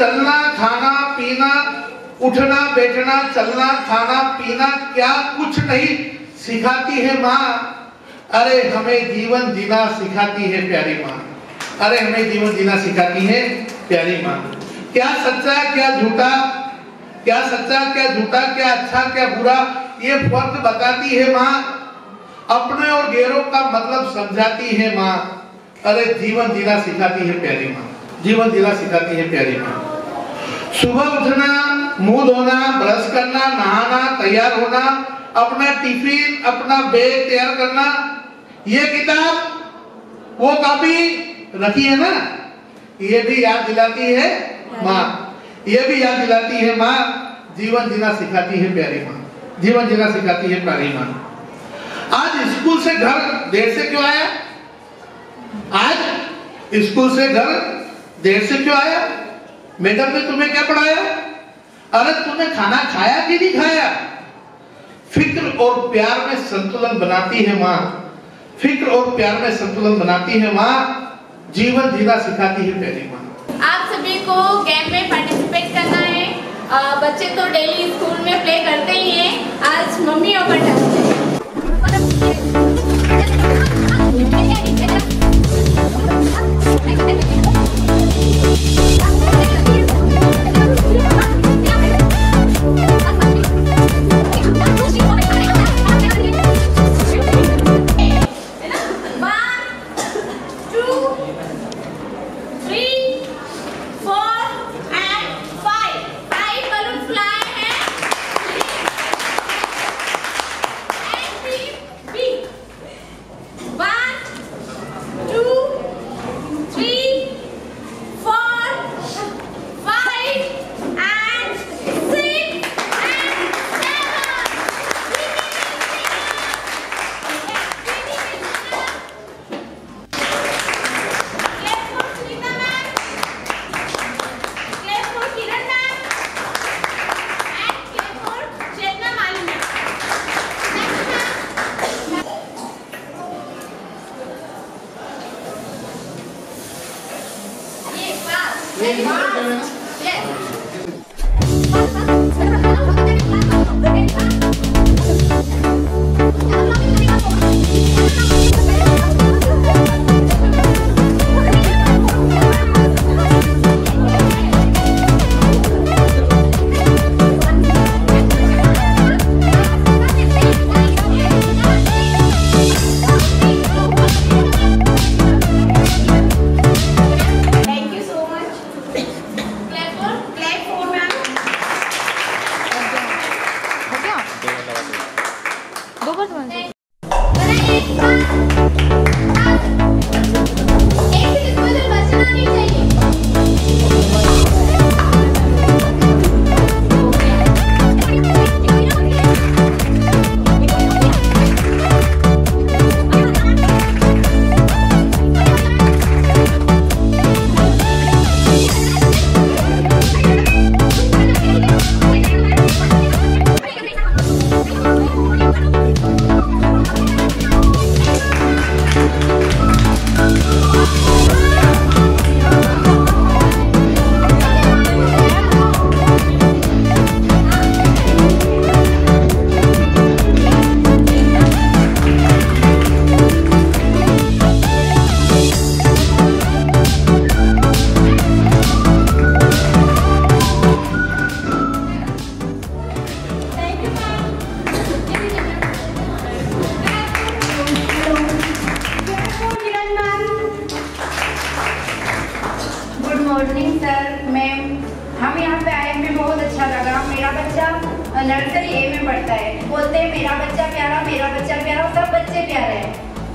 चलना, खाना, पीना, उठना, बैठना, चलना, खाना, पीना, क्या कुछ नहीं, सिखाती है माँ। अरे, हमें जीवन जीना सिखाती है प्यारी माँ। अरे, हमें जीवन जीना सिखाती है प्यारी माँ। क्या सच्चा, क्या झूठा, क्या सच्चा, क्या झूठा, क्या अच्छा क्या बुरा, ये फ़र्क बताती है माँ। अपने और गैरों का मतलब समझाती है माँ। अरे, जीवन जीना सिखाती है प्यारी माँ। जीवन जीना सिखाती है प्यारी माँ। सुबह उठना मुँह धोना ब्रश करना नहाना तैयार होना अपना टिफ़िन अपना बैग तैयार करना ये किताब वो कॉपी रखी है ना? ये भी याद दिलाती है माँ। ये भी याद दिलाती है माँ जीवन जीना सिखाती है प्यारी माँ। जीवन जीना सिखाती है प्यारी माँ। आज स्कूल से घर देर से क्यों आया? आज स्कूल से घर देर से क्यों आया? मैडम ने तुम्हें क्या पढ़ाया? अरे तूने खाना खाया कि नहीं खाया? फ़िक्र और प्यार में संतुलन बनाती है माँ। फ़िक्र और प्यार में संतुलन बनाती है माँ। जीवन जीना सिखाती है प्यारी माँ। आप सभी को गेम में पार्टिसिपेट करना है। अ, बच्चे तो डेली स्कूल में प्ले करते ही हैं। आज मम्मियों का टर्न Thank you.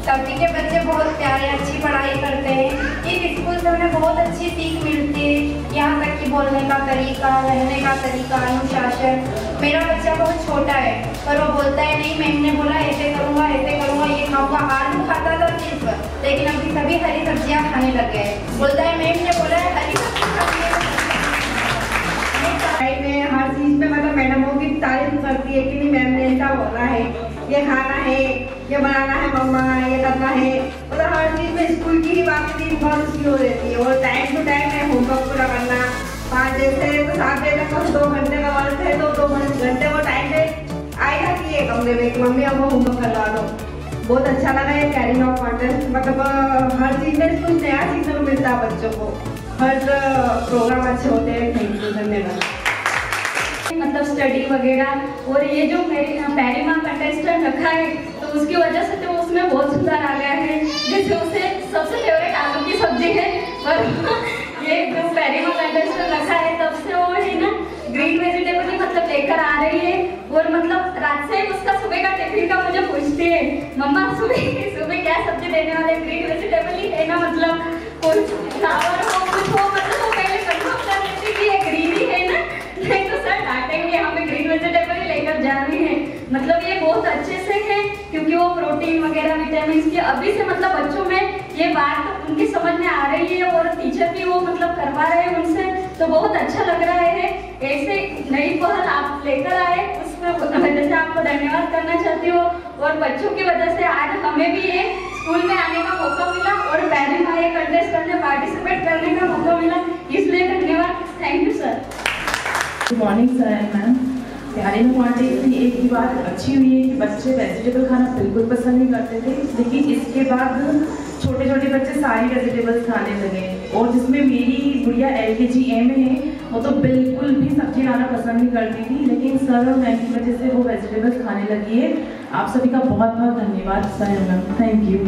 सभी के बच्चे बहुत प्यारे, अच्छी पढ़ाई करते हैं। इस स्कूल से उन्हें बहुत अच्छी सीख मिलती है। यहाँ तक कि बोलने का तरीका, रहने का तरीका, अनुशासन। मेरा बच्चा बहुत छोटा है, पर वो बोलता है, नहीं, मैम ने बोला, ऐसे करूँगा ऐसे करूँगा, ये खाऊँगा। आलू खाता था सिर्फ़ लेकिन अभी सभी हरी सब्ज़ियाँ खाने लग गए बोलता है, मैम ने बोला है, हरी सब्ज़ी में हर चीज़ में मतलब मैडमों की तारीफ़ करती है कि नहीं, मैम ने ऐसा बोला है, ये खाना है ये बनाना है, मम्मा, ये करना है। मतलब हर चीज़ में स्कूल की ही बात भी बहुत उसकी हो रहती है। और टाइम टू टाइम है होमवर्क पूरा करना। पाँच बजे से तो सात बजे तक दो घंटे का वर्क है तो दो घंटे वो टाइम पे आई जाती है कमरे में कि, मम्मी, अब होमवर्क करवा दो। बहुत अच्छा लगा ये कैरिंग ऑफ़ कॉन्टेस्ट मतलब हर चीज़ में कुछ नया सीखने को मिलता है बच्चों को। हर प्रोग्राम अच्छे होते हैं थैंक यू धन्यवाद। मतलब स्टडी वगैरह, और ये जो मेरी पैरिमा कंटेस्टेंट रखा है उसकी वजह से तो उसमें बहुत सुधार आ गया है। जैसे उसे सबसे फेवरेट आलू की सब्ज़ी है। और ये जो कंटेस्टेंट रखा है, तब से वो है ना ग्रीन वेजिटेबल ही मतलब लेकर आ रही है। और मतलब रात से उसका सुबह का टिफ़िन का मुझे पूछती है, मम्मा, सुबह सुबह क्या सब्ज़ी देने वाले ग्रीन वेजिटेबल ही है ना? मतलब कुछ फ्लावर हो, कुछ हो मतलब वो पहले कंफर्म कर लेती कि ये ग्रीन ही है ना। नहीं तो सर डांटेंगे, हमें ग्रीन वेजिटेबल ही लेकर जा रही है। मतलब ये बहुत अच्छे से है, क्योंकि वो प्रोटीन वगैरह विटामिन की अभी से मतलब बच्चों में ये बात उनकी समझ में आ रही है और टीचर भी वो मतलब करवा रहे हैं उनसे तो बहुत अच्छा लग रहा है। ऐसे नई पहल आप लेकर आए, उसमें वजह से आपको धन्यवाद करना चाहती हूँ और बच्चों की वजह से आज हमें भी ये स्कूल में आने का मौका मिला और पहले ये कंटेस्ट करने पार्टिसिपेट करने का मौका मिला, इसलिए धन्यवाद। Thank you sir good morning sir and ma'am प्यारे में पॉइंट की एक ही बात अच्छी हुई है कि बच्चे वेजिटेबल खाना बिल्कुल पसंद नहीं करते थे, लेकिन इसके बाद छोटे छोटे बच्चे सारी वेजिटेबल्स खाने लगे। और जिसमें मेरी गुड़िया एल के जी ए में है, वो तो बिल्कुल भी सब्ज़ी खाना पसंद नहीं करती थी, लेकिन सर और मैम की वजह से वो वेजिटेबल्स खाने लगी है। आप सभी का बहुत बहुत धन्यवाद सर मैम। थैंक यू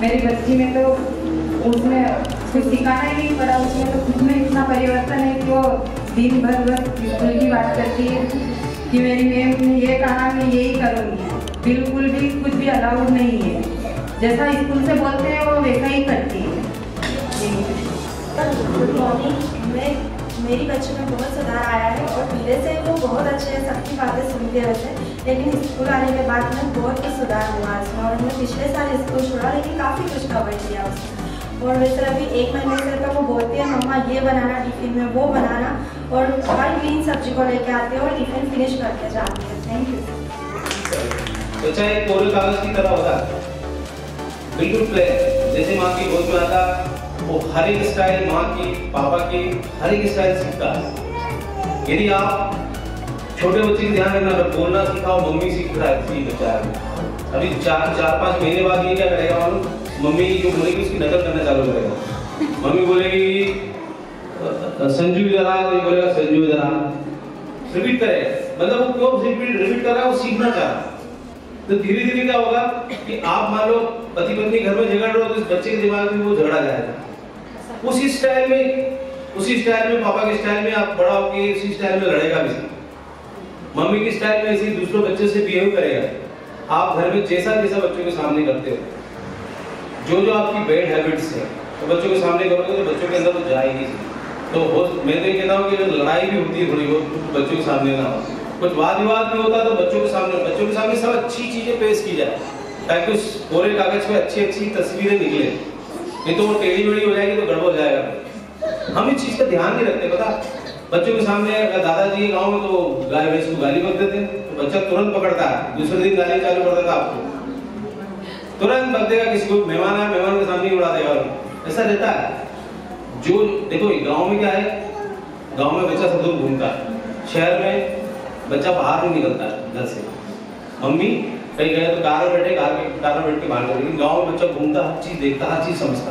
मेरी बच्ची में तो उसने कुछ सिखाना ही नहीं पड़ा, उसमें तो खुद में इतना परिवर्तन है कि वो दिन भर बस स्कूल की बात करती है कि मेरी मैम ने ये कहा, मैं यही करूँगी। बिल्कुल भी कुछ भी अलाउड नहीं है। जैसा स्कूल से बोलते हैं, वो वैसा ही करती है। गुड मॉर्निंग मैं, मेरी बच्ची में बहुत सुधार आया है और पहले से वो बहुत अच्छे हैं, सबकी बातें सुनते रहते हैं लेकिन स्कूल आने के बाद में बहुत कुछ सुधार हुआ इसमें और हमने पिछले साल स्कूल छोड़ा, लेकिन काफ़ी कुछ कवर किया उसमें और वैसे अभी एक महीने से तो वो बोलती है, मम्मा, ये बनाना टिफ़िन में वो बनाना। और हर ग्रीन सब्ज़ी को लेके आते हैं और टिफ़िन फिनिश करके जाती है। थैंक यू बच्चा एक कोरे कागज़ की तरह होता है। बिल्कुल प्लेन जैसे माँ की गोद में आता, वो हर एक स्टाइल माँ की, पापा की, हर एक स्टाइल सीखता है। यदि आप छोटे बच्चे को ध्यान रखना, अगर बोलना सिखाओ, मम्मी सीख रहा है बच्चा अभी चार चार, पाँच महीने बाद ये क्या करेगा मालूम? मम्मी जो बोलेगी, उसकी नकल करना चालू करेगा। मम्मी बोलेगी "अ, अ, संजू इधर आ तो बोलेगा संजू इधर आ रिपीट करेगा मतलब वो क्यों रिपीट रिपीट कर रहा है वो सीखना चाह रहा तो धीरे धीरे क्या होगा कि आप मान लो पति पत्नी घर में झगड़ रहे हो तो इस बच्चे के दिमाग में वो झगड़ा जाएगा। उसी स्टाइल में उसी स्टाइल में पापा के स्टाइल में आप बड़ा होके उसी स्टाइल में लड़ेगा भी। मम्मी के स्टाइल में इसी दूसरे बच्चे से बिहेव करेगा। आप घर में जैसा जैसा बच्चों के सामने करते हो। जो जो आपकी बैड हैबिट्स है तो बच्चों के सामने करोगे तो बच्चों के अंदर तो जाएगी। तो हो मैं कहता हूँ कि लड़ाई भी होती है थोड़ी बहुत तो बच्चों के सामने ना हो। कुछ वाद विवाद भी होता है तो बच्चों के सामने बच्चों के सामने सब अच्छी चीज़ें पेश की जाए, ताकि उस कोरे कागज़ पे अच्छी अच्छी तस्वीरें निकले। नहीं तो वो टेढ़ी मेढ़ी हो जाएगी तो गड़बड़ हो जाएगा। हम इस चीज़ का ध्यान नहीं रखते, पता? बच्चों के सामने अगर दादाजी के गाँव में तो गाय भैंस को गाली कर देते हैं तो बच्चा तुरंत पकड़ता है। दूसरे दिन गाली चालू कर देता आपको। तुरंत बक देगा किसी को मेहमान आया, मेहमान के सामने उड़ा देगा। ऐसा रहता है। जो देखो गाँव में क्या है? गाँव में बच्चा सब दूर घूमता है। शहर में बच्चा बाहर नहीं निकलता है, घर से। मम्मी कहीं गए तो कार में बैठे, कार में कार में बैठ के बाहर लेकिन गाँव में बच्चा घूमता, हर चीज़ देखता, हर चीज़ समझता।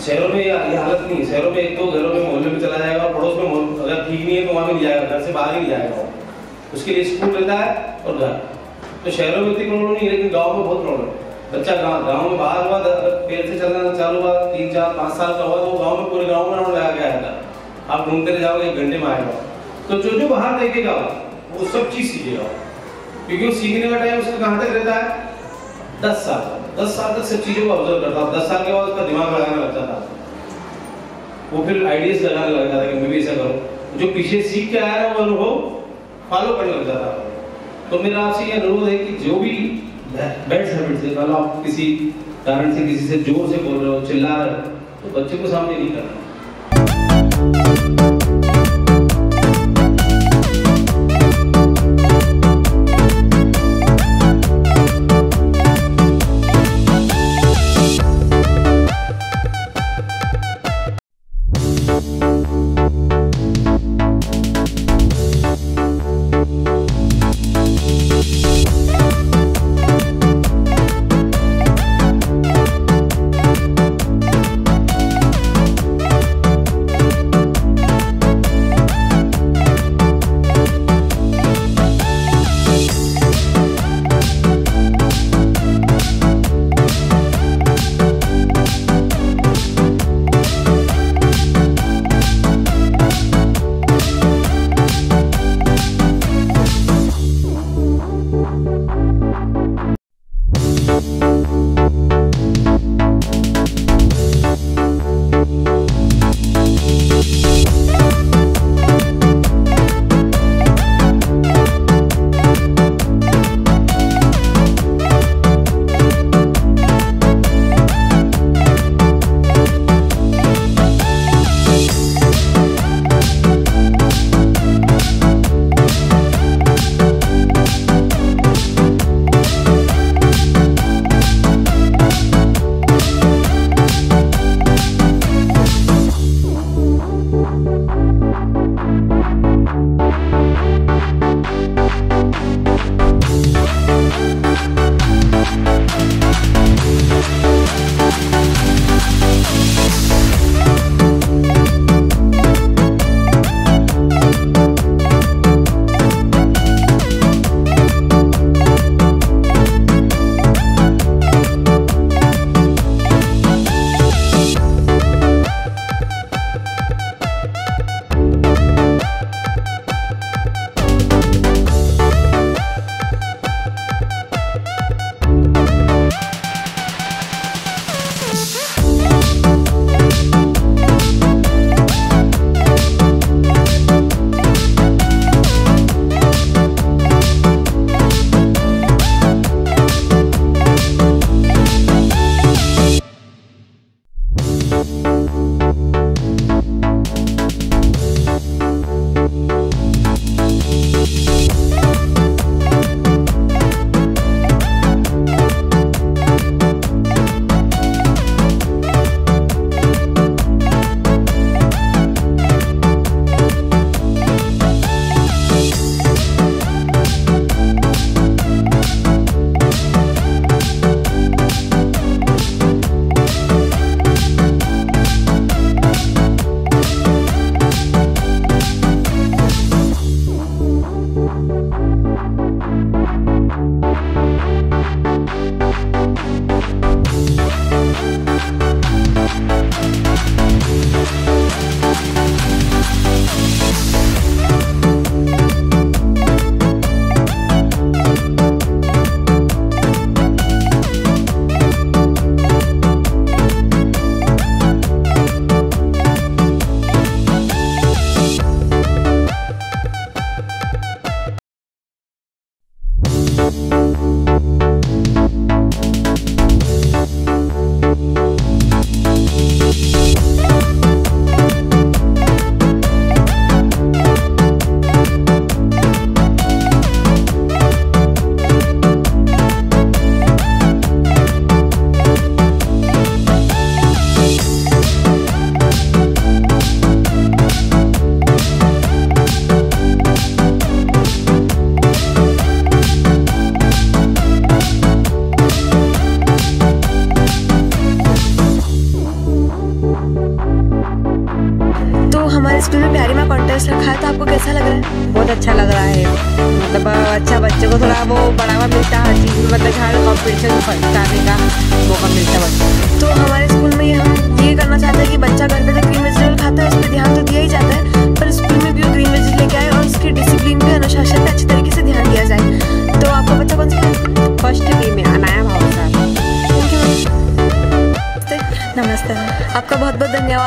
शहरों में ये हालत नहीं शहरों में एक तो घरों में मोहल्ले में चला जाएगा, पड़ोस में अगर ठीक नहीं है तो वहाँ भी नहीं जाएगा, घर से बाहर ही नहीं जाएगा उसके लिए स्कूल रहता है और घर। तो शहरों में इतनी प्रॉब्लम नहीं है, लेकिन गाँव में बहुत प्रॉब्लम है। बच्चा गाँव गाँव में बाहर हुआ पेड़ से चलना चालू हुआ, तीन चार पाँच साल का हुआ तो गाँव में पूरे गाँव में राउंड लगा के आएगा आप घूमते रह जाओगे, एक घंटे में आएगा। तो जो जो बाहर देखेगा वो सब चीज़ सीखेगा क्योंकि वो सीखने का टाइम उसका कहाँ तक रहता है? दस साल दस साल तक सब चीज़ों को ऑब्ज़र्व करता दस साल के बाद उसका दिमाग लगाने लग जाता वो फिर आइडियाज़ लगाने लग जाता कि मैं भी ऐसा करूँ। जो पीछे सीख के आया है वो अनुभव फॉलो करने लग जाता तो मेरा आपसे ये अनुरोध है कि जो भी बैड हैबिट से मतलब आप किसी कारण से, किसी से ज़ोर से बोल रहे हो, चिल्ला रहे हो तो बच्चे को सामने नहीं करना।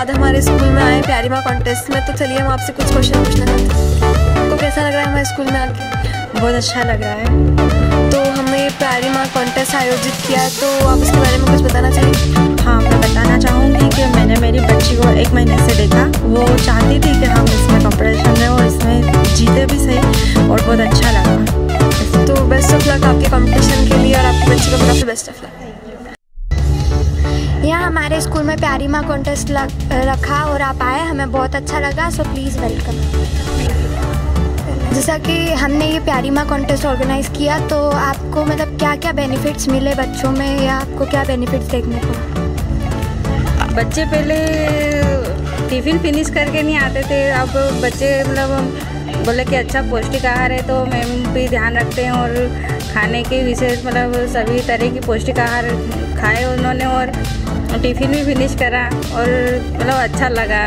बाद हमारे स्कूल में आए प्यारी माँ कॉन्टेस्ट में तो चलिए हम आपसे कुछ क्वेश्चन पूछना चाहते हैं। तो कैसा लग रहा है हमारे स्कूल में आके? बहुत अच्छा लग रहा है। तो हमने प्यारी माँ कॉन्टेस्ट आयोजित किया तो आप इसके बारे में कुछ बताना चाहिए हाँ मैं बताना चाहूँगी कि मैंने मेरी बच्ची को एक महीने से देखा। वो चाहती थी कि हम इसमें कॉम्पिटिशन में और इसमें जीते भी सही और बहुत अच्छा लगा। तो बेस्ट ऑफ़ लक आपके कॉम्पिटिशन के लिए और आपकी बच्ची को सबसे बेस्ट ऑफ़ लक यहाँ हमारे स्कूल में प्यारी माँ कॉन्टेस्ट रखा और आप आए, हमें बहुत अच्छा लगा सो प्लीज़ वेलकम जैसा कि हमने ये प्यारी माँ कॉन्टेस्ट ऑर्गेनाइज़ किया तो आपको मतलब क्या क्या बेनिफिट्स मिले बच्चों में, या आपको क्या बेनिफिट्स देखने को? बच्चे पहले टिफ़िन फिनिश करके नहीं आते थे, अब बच्चे मतलब बोले कि अच्छा पौष्टिक आहार है तो मैम भी ध्यान रखते हैं और खाने के विशेष मतलब सभी तरह की पौष्टिक आहार खाए उन्होंने और टिफ़िन भी फिनिश करा और मतलब अच्छा लगा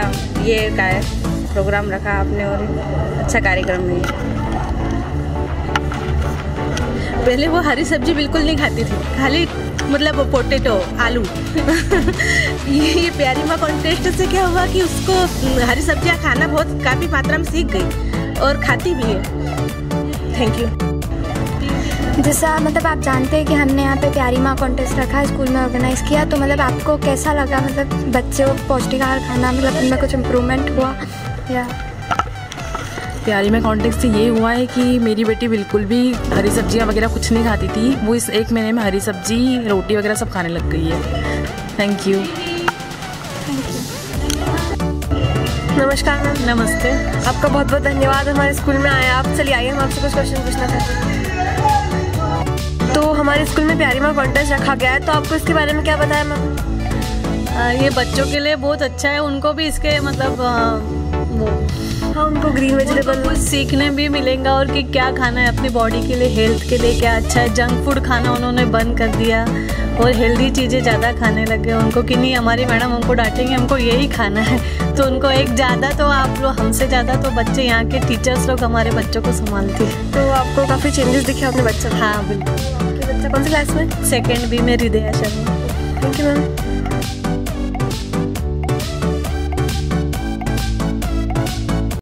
ये का प्रोग्राम रखा आपने और अच्छा कार्यक्रम है पहले वो हरी सब्ज़ी बिल्कुल नहीं खाती थी खाली मतलब पोटेटो आलू। ये, ये प्यारी माँ कॉन्टेस्ट से क्या हुआ कि उसको हरी सब्ज़ियाँ खाना बहुत काफ़ी मात्रा में सीख गई। और खाती भी है। थैंक यू जैसा मतलब आप जानते हैं कि हमने यहाँ पे प्यारी माँ कॉन्टेस्ट रखा स्कूल में ऑर्गेनाइज़ किया तो मतलब आपको कैसा लगा? मतलब बच्चों को पौष्टिक आहार खाना मतलब उनमें कुछ इम्प्रूवमेंट हुआ? या? प्यारी में कॉन्टेक्ट से ये हुआ है कि मेरी बेटी बिल्कुल भी हरी सब्ज़ियाँ वगैरह कुछ नहीं खाती थी। वो इस एक महीने में हरी सब्ज़ी रोटी वगैरह सब खाने लग गई है। थैंक यू नमस्कार मैम नमस्ते। आपका बहुत बहुत धन्यवाद हमारे स्कूल में आए आप। चलिए आइए हम आपसे कुछ क्वेश्चन पूछना चाहते हैं। तो हमारे स्कूल में प्यारी माँ कॉन्टेस्ट रखा गया है तो आपको इसके बारे में क्या बताया मैम? ये बच्चों के लिए बहुत अच्छा है उनको भी इसके मतलब वो हाँ उनको ग्रीन वेजिटेबल कुछ सीखने भी मिलेगा और कि क्या खाना है अपनी बॉडी के लिए हेल्थ के लिए क्या अच्छा है। जंक फ़ूड खाना उन्होंने बंद कर दिया। और हेल्दी चीज़ें ज़्यादा खाने लगे उनको कि नहीं हमारी मैडम हमको डांटेंगे हमको यही खाना है। तो उनको एक ज़्यादा तो आप लोग हमसे ज़्यादा तो बच्चे यहाँ के टीचर्स लोग हमारे बच्चों को संभालते हैं। तो आपको काफ़ी चेंजेस दिखे अपने बच्चों हाँ बिल्कुल। आपके बच्चा कौन सी क्लास में? सेकेंड बी में Hridaya Sharma. Thank you ma'am